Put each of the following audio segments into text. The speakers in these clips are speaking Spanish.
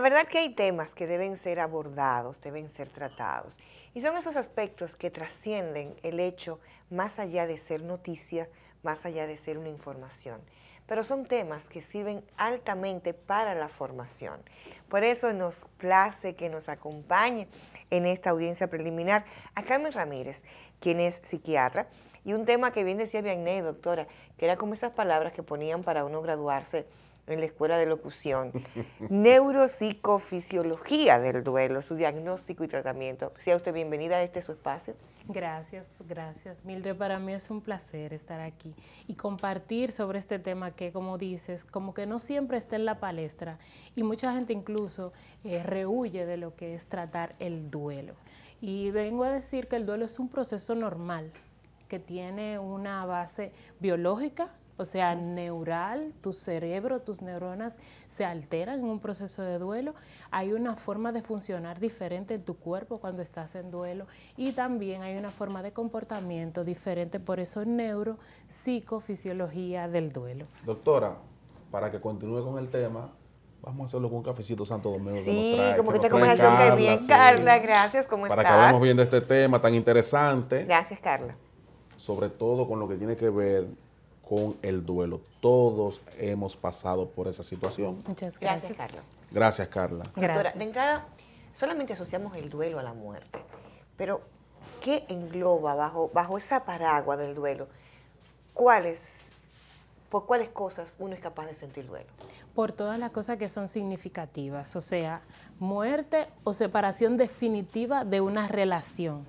La verdad que hay temas que deben ser abordados, deben ser tratados. Y son esos aspectos que trascienden el hecho más allá de ser noticia, más allá de ser una información. Pero son temas que sirven altamente para la formación. Por eso nos place que nos acompañe en esta audiencia preliminar a Carmen Ramírez, quien es psiquiatra, y un tema que bien decía Vianney, doctora, que era como esas palabras que ponían para uno graduarse en la escuela de locución, neuropsicofisiología del duelo, su diagnóstico y tratamiento. Sea usted bienvenida a este su espacio. Gracias, gracias. Mildred, para mí es un placer estar aquí y compartir sobre este tema que, como dices, como que no siempre está en la palestra y mucha gente incluso eh, rehuye de lo que es tratar el duelo. Y vengo a decir que el duelo es un proceso normal que tiene una base biológica, o sea, neural, tu cerebro, tus neuronas se alteran en un proceso de duelo. Hay una forma de funcionar diferente en tu cuerpo cuando estás en duelo y también hay una forma de comportamiento diferente, por eso neuropsicofisiología del duelo. Doctora, para que continúe con el tema, Vamos a hacerlo con un cafecito Santo Domingo. Sí, como que esta conversación que bien. Carla, gracias, ¿cómo estás? Para que hablemos bien de este tema tan interesante. Gracias, Carla. Sobre todo con lo que tiene que ver con el duelo. Todos hemos pasado por esa situación. Muchas gracias. Gracias, Carla. Gracias, Carla. Doctora, de entrada, solamente asociamos el duelo a la muerte, pero ¿qué engloba bajo, bajo esa paraguas del duelo? ¿Cuáles por cuáles cosas uno es capaz de sentir duelo? Por todas las cosas que son significativas, o sea, muerte o separación definitiva de una relación.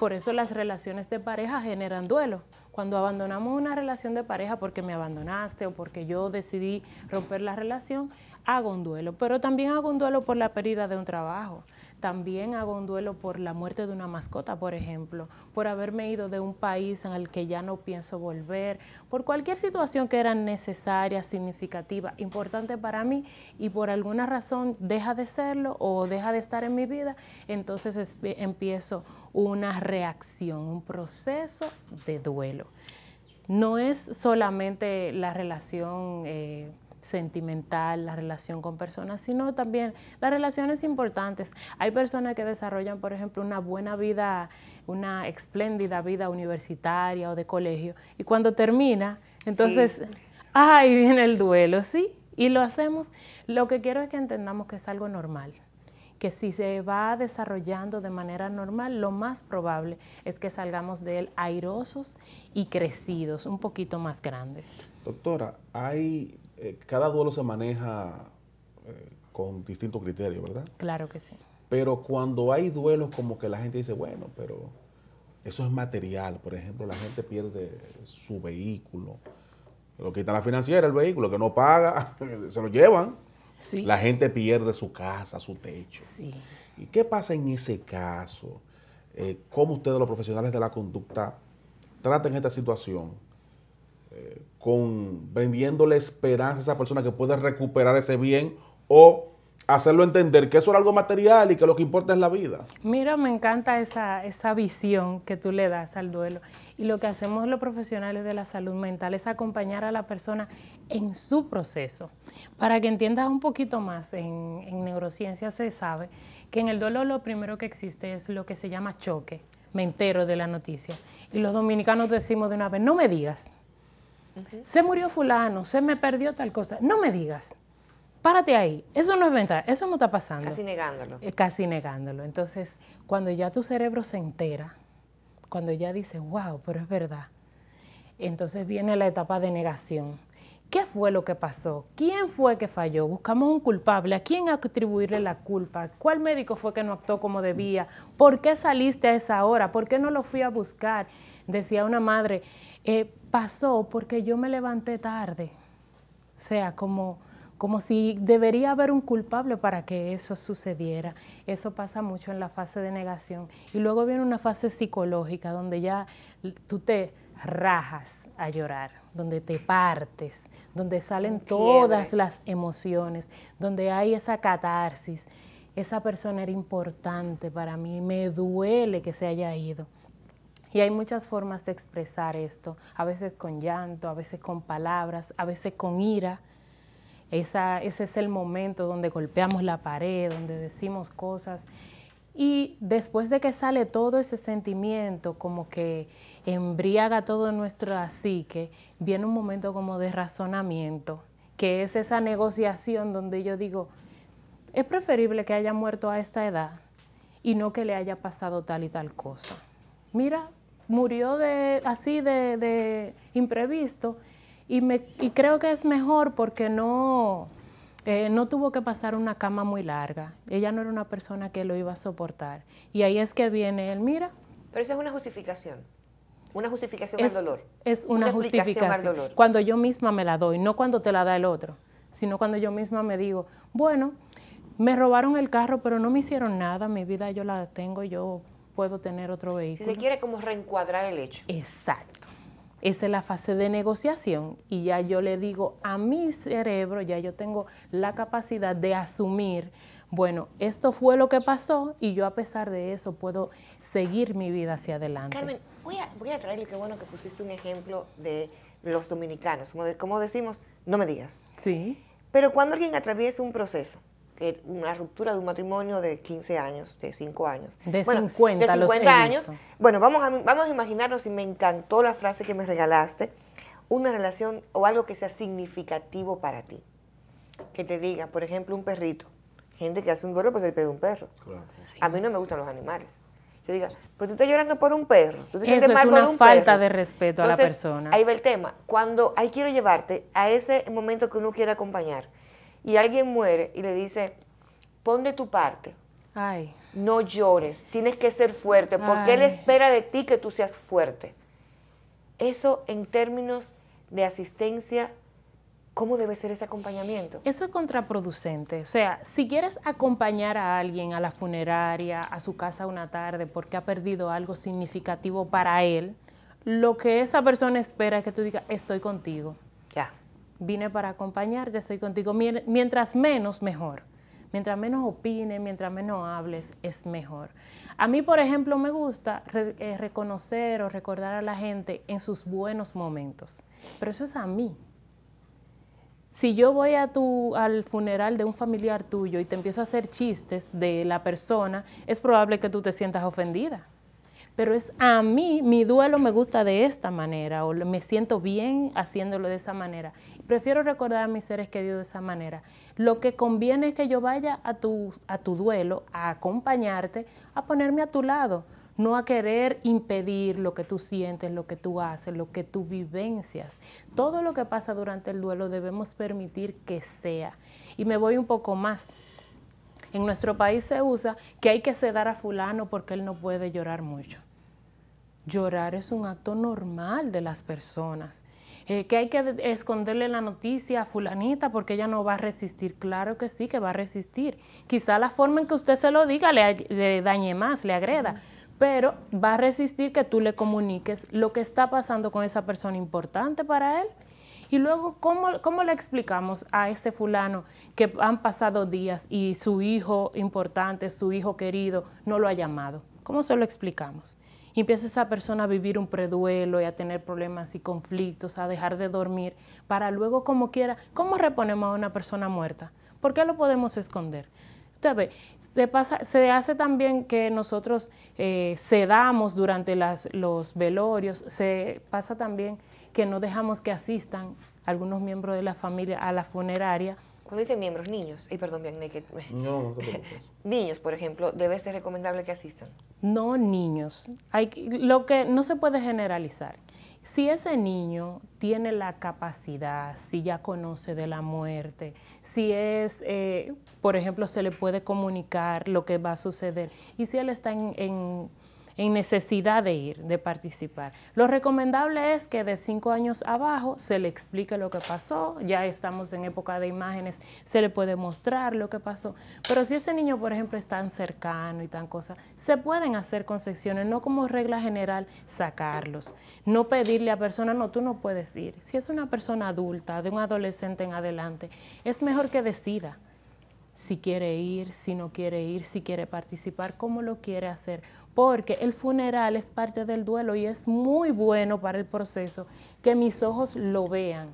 Por eso las relaciones de pareja generan duelo, cuando abandonamos una relación de pareja porque me abandonaste o porque yo decidí romper la relación, hago un duelo. Pero también hago un duelo por la pérdida de un trabajo. También hago un duelo por la muerte de una mascota, por ejemplo, por haberme ido de un país en el que ya no pienso volver, por cualquier situación que era necesaria, significativa, importante para mí y por alguna razón deja de serlo o deja de estar en mi vida, entonces empiezo una reacción, un proceso de duelo. No es solamente la relación... Eh, sentimental, la relación con personas, sino también las relaciones importantes. Hay personas que desarrollan, por ejemplo, una buena vida, una espléndida vida universitaria o de colegio, y cuando termina, entonces, ahí viene el duelo, ¿sí? Y lo hacemos. Lo que quiero es que entendamos que es algo normal que si se va desarrollando de manera normal, lo más probable es que salgamos de él airosos y crecidos, un poquito más grandes. Doctora, hay eh, cada duelo se maneja eh, con distintos criterios, ¿verdad? Claro que sí. Pero cuando hay duelos como que la gente dice, bueno, pero eso es material. Por ejemplo, la gente pierde su vehículo. Lo quita la financiera, el vehículo, que no paga, se lo llevan. Sí. La gente pierde su casa, su techo. Sí. ¿Y qué pasa en ese caso? Eh, ¿Cómo ustedes, los profesionales de la conducta, tratan esta situación? Eh, con vendiéndole esperanza a esa persona que puede recuperar ese bien o hacerlo entender que eso era algo material y que lo que importa es la vida. Mira, me encanta esa, esa visión que tú le das al duelo. Y lo que hacemos los profesionales de la salud mental es acompañar a la persona en su proceso. Para que entiendas un poquito más, en, en neurociencia se sabe que en el duelo lo primero que existe es lo que se llama choque. Me entero de la noticia. Y los dominicanos decimos de una vez, no me digas se murió fulano, se me perdió tal cosa. No me digas. Párate ahí. Eso no es verdad. Eso no está pasando. Casi negándolo. Eh, casi negándolo. Entonces, cuando ya tu cerebro se entera, cuando ya dice, wow, pero es verdad, entonces viene la etapa de negación. ¿Qué fue lo que pasó? ¿Quién fue que falló? Buscamos un culpable. ¿A quién atribuirle la culpa? ¿Cuál médico fue que no actuó como debía? ¿Por qué saliste a esa hora? ¿Por qué no lo fui a buscar? Decía una madre, eh, pasó porque yo me levanté tarde. O sea, como, como si debería haber un culpable para que eso sucediera. Eso pasa mucho en la fase de negación. Y luego viene una fase psicológica donde ya tú te rajas a llorar, donde te partes, donde salen todas las emociones, donde hay esa catarsis. Esa persona era importante para mí, me duele que se haya ido. Y hay muchas formas de expresar esto, a veces con llanto, a veces con palabras, a veces con ira. Esa, ese es el momento donde golpeamos la pared, donde decimos cosas. Y después de que sale todo ese sentimiento, como que embriaga todo nuestro psique, viene un momento como de razonamiento, que es esa negociación donde yo digo, es preferible que haya muerto a esta edad y no que le haya pasado tal y tal cosa. Mira, murió de, así de, imprevisto y, me, y creo que es mejor porque no, eh, no tuvo que pasar una cama muy larga. Ella no era una persona que lo iba a soportar. Y ahí es que viene él, mira. Pero eso es una justificación. Una justificación al dolor. Es una, justificación. Al dolor. Cuando yo misma me la doy, no cuando te la da el otro, sino cuando yo misma me digo, bueno, me robaron el carro, pero no me hicieron nada, mi vida yo la tengo, yo puedo tener otro vehículo. Se quiere como reencuadrar el hecho. Exacto. Esa es la fase de negociación y ya yo le digo a mi cerebro, ya yo tengo la capacidad de asumir, bueno, esto fue lo que pasó y yo a pesar de eso puedo seguir mi vida hacia adelante. Carmen, voy a, voy a traerle, qué bueno que pusiste un ejemplo de los dominicanos, como, como decimos, no me digas. Sí. Pero cuando alguien atraviesa un proceso, una ruptura de un matrimonio de 15 años, de 5 años. De 50, de 50 años. Bueno, vamos a, vamos a imaginarnos, y me encantó la frase que me regalaste, una relación o algo que sea significativo para ti. Que te diga, por ejemplo, un perrito. Gente que hace un duelo pues el pedo un perro. A mí no me gustan los animales. Yo diga, pero tú estás llorando por un perro. Tú te Eso es una falta de respeto a la persona. Ahí va el tema. Cuando ahí quiero llevarte a ese momento que uno quiere acompañar y alguien muere y le dice, pon de tu parte. Ay. No llores, tienes que ser fuerte, porque Él espera de ti que tú seas fuerte. Eso en términos de asistencia, ¿cómo debe ser ese acompañamiento? Eso es contraproducente. O sea, si quieres acompañar a alguien a la funeraria, a su casa una tarde, porque ha perdido algo significativo para él, lo que esa persona espera es que tú digas, estoy contigo. Ya vine para acompañarte, estoy contigo. Mientras menos, mejor. Mientras menos opines, mientras menos hables, es mejor. A mí, por ejemplo, me gusta eh, reconocer o recordar a la gente en sus buenos momentos. Pero eso es a mí. Si yo voy a tu, al funeral de un familiar tuyo y te empiezo a hacer chistes de la persona, es probable que tú te sientas ofendida pero es a mí, mi duelo me gusta de esta manera o me siento bien haciéndolo de esa manera. Prefiero recordar a mis seres queridos de esa manera. Lo que conviene es que yo vaya a tu, a tu duelo, a acompañarte, a ponerme a tu lado, no a querer impedir lo que tú sientes, lo que tú haces, lo que tú vivencias. Todo lo que pasa durante el duelo debemos permitir que sea. Y me voy un poco más. En nuestro país se usa que hay que sedar a fulano porque él no puede llorar mucho. Llorar es un acto normal de las personas. Eh, que hay que esconderle la noticia a fulanita porque ella no va a resistir. Claro que sí, que va a resistir. Quizá la forma en que usted se lo diga le, dañe más, le agreda, pero va a resistir que tú le comuniques lo que está pasando con esa persona importante para él. Y luego, ¿cómo, ¿cómo, le explicamos a ese fulano que han pasado días y su hijo importante, su hijo querido, no lo ha llamado? ¿Cómo se lo explicamos? Empieza esa persona a vivir un preduelo y a tener problemas y conflictos, a dejar de dormir, para luego, como quiera, ¿cómo reponemos a una persona muerta? ¿Por qué lo podemos esconder? Usted se, pasa, se hace también que nosotros eh, sedamos durante las, los velorios, se pasa también que no dejamos que asistan algunos miembros de la familia a la funeraria. Cuando dice miembros, niños, y perdón, bien, que... No, no te Niños, por ejemplo, debe ser recomendable que asistan. No niños. Hay, lo que no se puede generalizar. Si ese niño tiene la capacidad, si ya conoce de la muerte, si es, eh, por ejemplo, se le puede comunicar lo que va a suceder y si él está en en necesidad de ir, de participar. Lo recomendable es que de cinco años abajo se le explique lo que pasó, ya estamos en época de imágenes, se le puede mostrar lo que pasó, pero si ese niño, por ejemplo, es tan cercano y tan cosa, se pueden hacer concesiones, no como regla general sacarlos, no pedirle a persona, no, tú no puedes ir. Si es una persona adulta, de un adolescente en adelante, es mejor que decida si quiere ir, si no quiere ir, si quiere participar, cómo lo quiere hacer, porque el funeral es parte del duelo y es muy bueno para el proceso que mis ojos lo vean,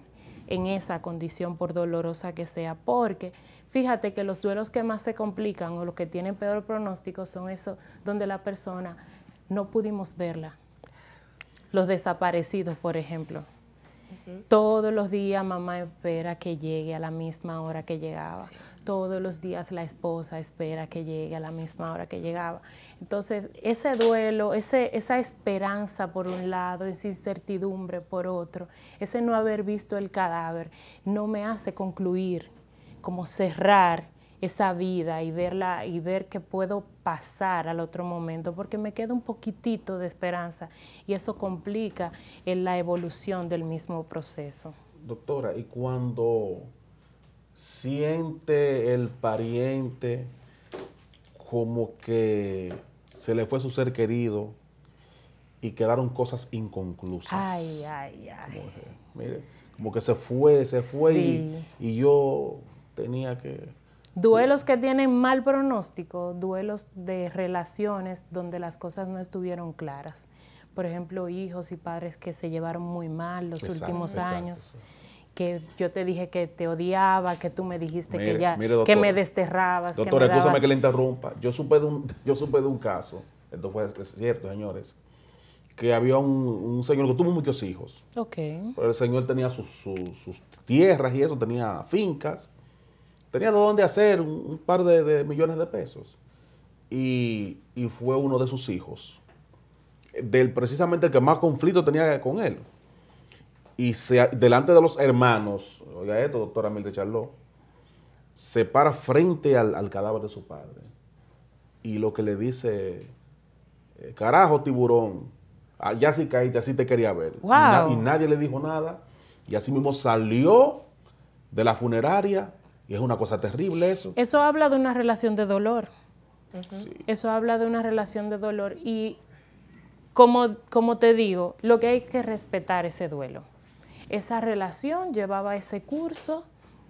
en esa condición, por dolorosa que sea, porque fíjate que los duelos que más se complican o los que tienen peor pronóstico son esos donde la persona no pudimos verla. Los desaparecidos, por ejemplo. Todos los días mamá espera que llegue a la misma hora que llegaba. Todos los días la esposa espera que llegue a la misma hora que llegaba. Entonces, ese duelo, ese, esa esperanza por un lado, esa incertidumbre por otro, ese no haber visto el cadáver, no me hace concluir, como cerrar esa vida y verla y ver que puedo pasar al otro momento porque me queda un poquitito de esperanza y eso complica en la evolución del mismo proceso. Doctora, y cuando siente el pariente como que se le fue su ser querido y quedaron cosas inconclusas. Ay, ay, ay. Como que, mire, como que se fue, se fue y, y yo tenía que Duelos que tienen mal pronóstico, duelos de relaciones donde las cosas no estuvieron claras. Por ejemplo, hijos y padres que se llevaron muy mal los últimos años. Que yo te dije que te odiaba, que tú me dijiste que ya que me desterrabas. Doctora, escúchame que le interrumpa. Yo supe de un, yo supe de un caso, esto fue cierto, señores, que había un, señor que tuvo muchos hijos. Ok. Pero el señor tenía sus, sus tierras y eso, tenía fincas tenía de dónde hacer un, par de, millones de pesos. Y, fue uno de sus hijos, del precisamente el que más conflicto tenía con él. Y se, delante de los hermanos, oiga esto, doctora Milde Charlot, se para frente al, cadáver de su padre. Y lo que le dice, eh, carajo, tiburón, allá sí caíste, así te quería ver. y nadie le dijo nada. Y así mismo salió de la funeraria y es una cosa terrible eso. Eso habla de una relación de dolor. Eso habla de una relación de dolor. Y como, como te digo, lo que hay que respetar ese duelo. Esa relación llevaba ese curso,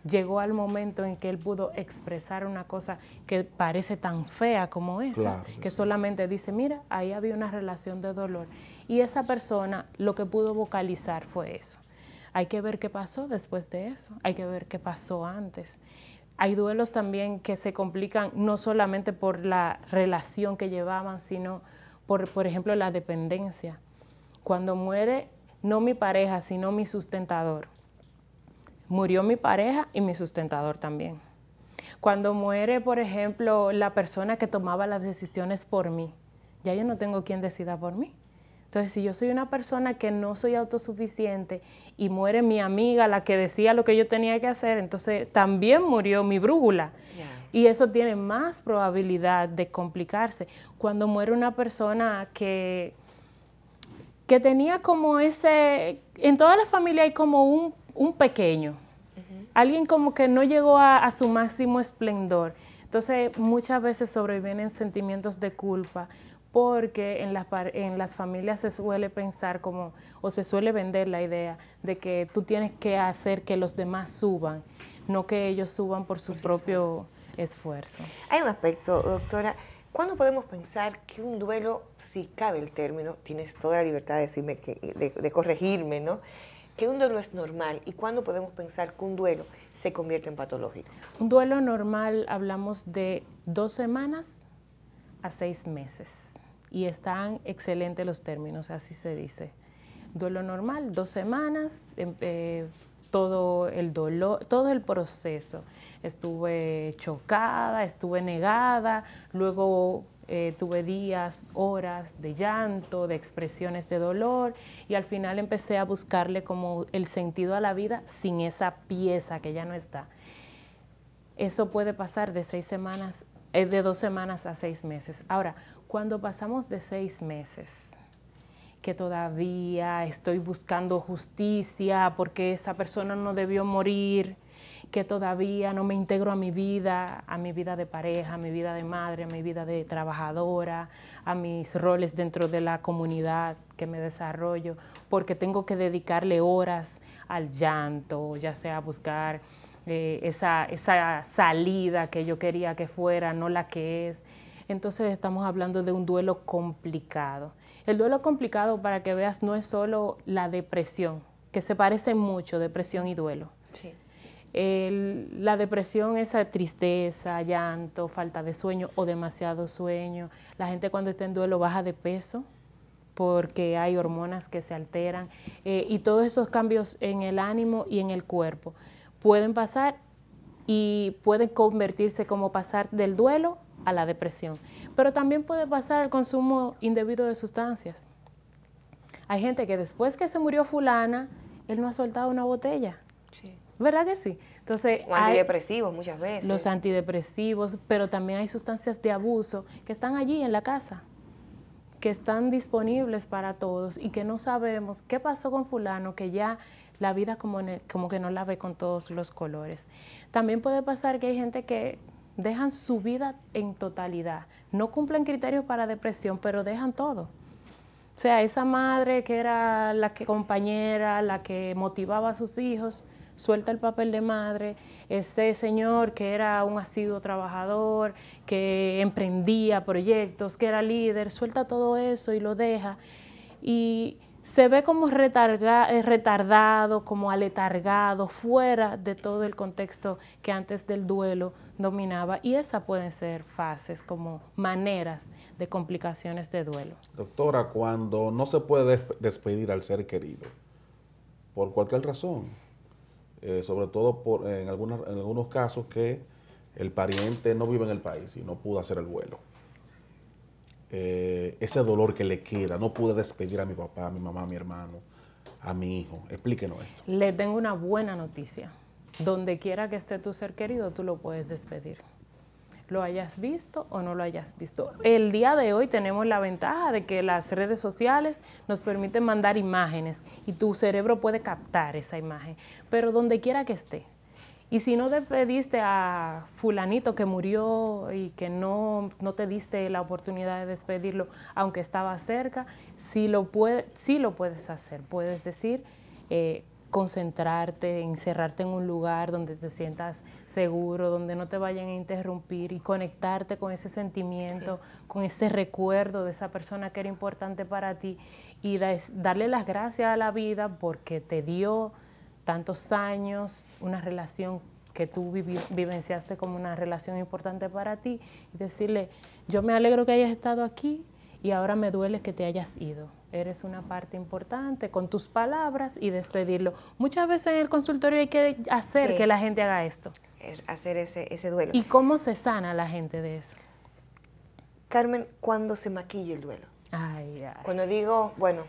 llegó al momento en que él pudo expresar una cosa que parece tan fea como esa, que solamente dice, mira, ahí había una relación de dolor. Y esa persona lo que pudo vocalizar fue eso. Hay que ver qué pasó después de eso, hay que ver qué pasó antes. Hay duelos también que se complican no solamente por la relación que llevaban, sino por, por ejemplo, la dependencia. Cuando muere no mi pareja, sino mi sustentador. Murió mi pareja y mi sustentador también. Cuando muere, por ejemplo, la persona que tomaba las decisiones por mí, ya yo no tengo quien decida por mí. Entonces, si yo soy una persona que no soy autosuficiente y muere mi amiga, la que decía lo que yo tenía que hacer, entonces también murió mi brújula. Y eso tiene más probabilidad de complicarse. Cuando muere una persona que, que tenía como ese, en toda la familia hay como un, pequeño, alguien como que no llegó a, a su máximo esplendor. Entonces muchas veces sobrevienen sentimientos de culpa porque en las, en las familias se suele pensar como, o se suele vender la idea de que tú tienes que hacer que los demás suban, no que ellos suban por su propio esfuerzo. Hay un aspecto, doctora, ¿cuándo podemos pensar que un duelo, si cabe el término, tienes toda la libertad de decirme que, de, corregirme, ¿no? Que un duelo es normal y cuándo podemos pensar que un duelo se convierte en patológico. Un duelo normal hablamos de dos semanas a seis meses y están excelentes los términos, así se dice. Duelo normal, dos semanas, em, eh, todo el dolor, todo el proceso. Estuve chocada, estuve negada, luego eh, tuve días, horas de llanto, de expresiones de dolor y al final empecé a buscarle como el sentido a la vida sin esa pieza que ya no está. Eso puede pasar de seis semanas, eh, de dos semanas a seis meses. Ahora, cuando pasamos de seis meses, que todavía estoy buscando justicia porque esa persona no debió morir, que todavía no me integro a mi vida, a mi vida de pareja, a mi vida de madre, a mi vida de trabajadora, a mis roles dentro de la comunidad que me desarrollo, porque tengo que dedicarle horas al llanto, ya sea a buscar eh, esa, esa salida que yo quería que fuera, no la que es entonces estamos hablando de un duelo complicado. El duelo complicado, para que veas, no es solo la depresión, que se parecen mucho, depresión y duelo. Sí. la depresión es tristeza, llanto, falta de sueño o demasiado sueño. La gente cuando está en duelo baja de peso porque hay hormonas que se alteran eh, y todos esos cambios en el ánimo y en el cuerpo pueden pasar y pueden convertirse como pasar del duelo a la depresión. Pero también puede pasar el consumo indebido de sustancias. Hay gente que después que se murió fulana, él no ha soltado una botella. Sí. ¿Verdad que sí? Entonces, o antidepresivos muchas veces. Los antidepresivos, pero también hay sustancias de abuso que están allí en la casa, que están disponibles para todos y que no sabemos qué pasó con fulano, que ya la vida como, como que no la ve con todos los colores. También puede pasar que hay gente que dejan su vida en totalidad. No cumplen criterios para depresión, pero dejan todo. O sea, esa madre que era la que compañera, la que motivaba a sus hijos, suelta el papel de madre. Ese señor que era un asiduo trabajador, que emprendía proyectos, que era líder, suelta todo eso y lo deja. Y se ve como eh, retardado, como aletargado, fuera de todo el contexto que antes del duelo dominaba. Y esas pueden ser fases, como maneras de complicaciones de duelo. Doctora, cuando no se puede despedir al ser querido, por cualquier razón, eh, sobre todo por, en, en algunos casos que el pariente no vive en el país y no pudo hacer el vuelo eh, ese dolor que le queda. No pude despedir a mi papá, a mi mamá, a mi hermano, a mi hijo. Explíquenos esto. Le tengo una buena noticia. Donde quiera que esté tu ser querido, tú lo puedes despedir. Lo hayas visto o no lo hayas visto. El día de hoy tenemos la ventaja de que las redes sociales nos permiten mandar imágenes y tu cerebro puede captar esa imagen. Pero donde quiera que esté, y si no te pediste a fulanito que murió y que no, no te diste la oportunidad de despedirlo, aunque estaba cerca, sí lo, puede, sí lo puedes hacer. Puedes decir, eh, concentrarte, encerrarte en un lugar donde te sientas seguro, donde no te vayan a interrumpir y conectarte con ese sentimiento, con ese recuerdo de esa persona que era importante para ti y darle las gracias a la vida porque te dio tantos años, una relación que tú vivenciaste como una relación importante para ti, y decirle, yo me alegro que hayas estado aquí y ahora me duele que te hayas ido. Eres una parte importante con tus palabras y despedirlo. Muchas veces en el consultorio hay que hacer que la gente haga esto. Hacer ese, ese duelo. ¿Y cómo se sana la gente de eso? Carmen, cuando se maquilla el duelo. Ay, ay. Cuando digo, bueno,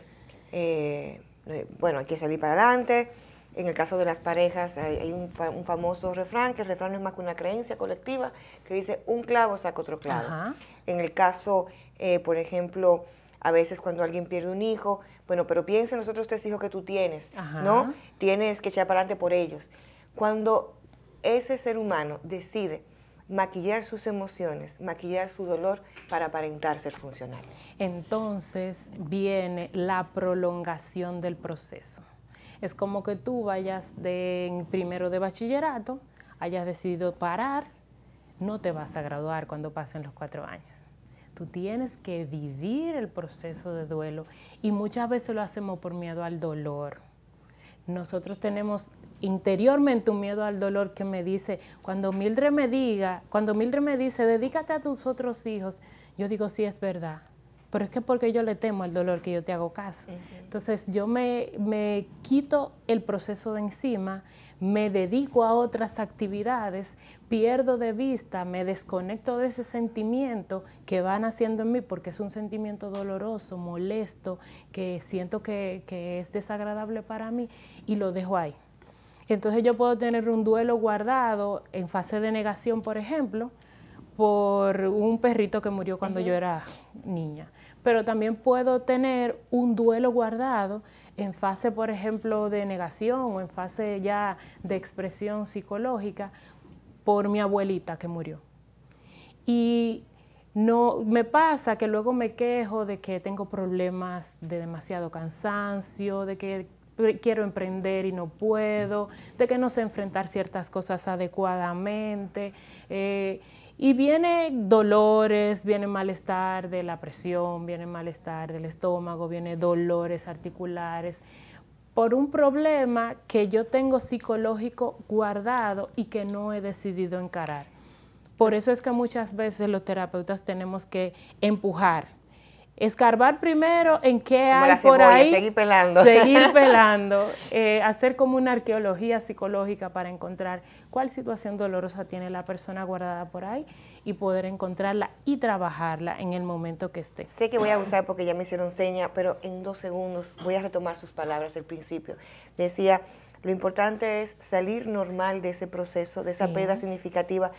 eh, eh, bueno, hay que salir para adelante, en el caso de las parejas hay, un, famoso refrán, que el refrán no es más que una creencia colectiva, que dice un clavo saca otro clavo. En el caso, eh, por ejemplo, a veces cuando alguien pierde un hijo, bueno, pero piensa en los otros tres hijos que tú tienes, ¿no? Tienes que echar para adelante por ellos. Cuando ese ser humano decide maquillar sus emociones, maquillar su dolor para aparentar ser funcional. Entonces viene la prolongación del proceso. Es como que tú vayas de primero de bachillerato, hayas decidido parar, no te vas a graduar cuando pasen los cuatro años. Tú tienes que vivir el proceso de duelo y muchas veces lo hacemos por miedo al dolor. Nosotros tenemos interiormente un miedo al dolor que me dice, cuando Mildred me diga, cuando Mildred me dice, dedícate a tus otros hijos, yo digo, sí es verdad, pero es que porque yo le temo el dolor que yo te hago caso. Entonces yo me, me, quito el proceso de encima, me dedico a otras actividades, pierdo de vista, me desconecto de ese sentimiento que van haciendo en mí porque es un sentimiento doloroso, molesto, que siento que, que es desagradable para mí y lo dejo ahí. Entonces yo puedo tener un duelo guardado en fase de negación, por ejemplo, por un perrito que murió cuando yo era niña. Pero también puedo tener un duelo guardado en fase, por ejemplo, de negación o en fase ya de expresión psicológica por mi abuelita que murió. Y no me pasa que luego me quejo de que tengo problemas de demasiado cansancio, de que quiero emprender y no puedo, de que no sé enfrentar ciertas cosas adecuadamente. Eh, y viene dolores, viene malestar de la presión, viene malestar del estómago, viene dolores articulares, por un problema que yo tengo psicológico guardado y que no he decidido encarar. Por eso es que muchas veces los terapeutas tenemos que empujar, escarbar primero en qué hay por ahí. Seguir pelando. Seguir pelando. Eh, hacer como una arqueología psicológica para encontrar cuál situación dolorosa tiene la persona guardada por ahí y poder encontrarla y trabajarla en el momento que esté. Sé que voy a usar porque ya me hicieron seña, pero en dos segundos voy a retomar sus palabras del principio. Decía, lo importante es salir normal de ese proceso, de esa pérdida significativa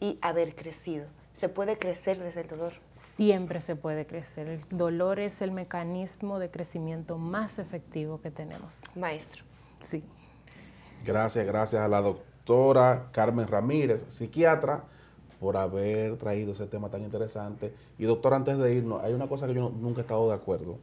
y haber crecido. ¿Se puede crecer desde el dolor? Siempre se puede crecer. El dolor es el mecanismo de crecimiento más efectivo que tenemos. Maestro. Sí. Gracias, gracias a la doctora Carmen Ramírez, psiquiatra, por haber traído ese tema tan interesante. Y doctor, antes de irnos, hay una cosa que yo nunca he estado de acuerdo,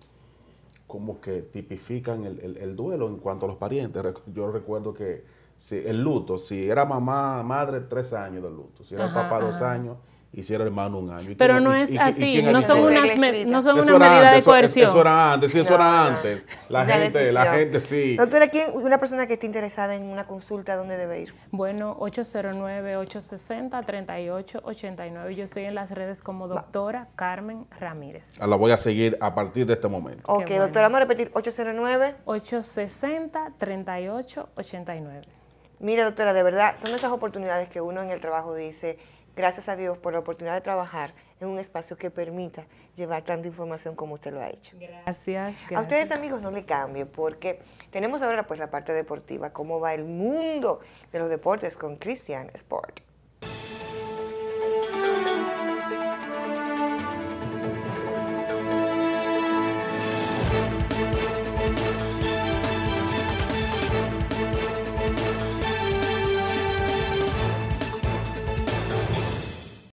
como que tipifican el, duelo en cuanto a los parientes. Yo recuerdo que si, el luto, si era mamá, madre, tres años de luto, si era papá, dos años, hiciera hermano un año. Pero no es así, no, son unas no son una medida de coerción. Eso, era antes, sí, eso era antes. La gente, la gente sí. Doctora, ¿quién, una persona que esté interesada en una consulta, ¿dónde debe ir? Bueno, 809-860-3889. Yo estoy en las redes como doctora Carmen Ramírez. Ah, la voy a seguir a partir de este momento. Ok, doctora, vamos a repetir, 809. 860-3889. Mire, doctora, de verdad, son esas oportunidades que uno en el trabajo dice gracias a Dios por la oportunidad de trabajar en un espacio que permita llevar tanta información como usted lo ha hecho. Gracias. A ustedes amigos no le cambien porque tenemos ahora pues la parte deportiva, cómo va el mundo de los deportes con Christian Sport.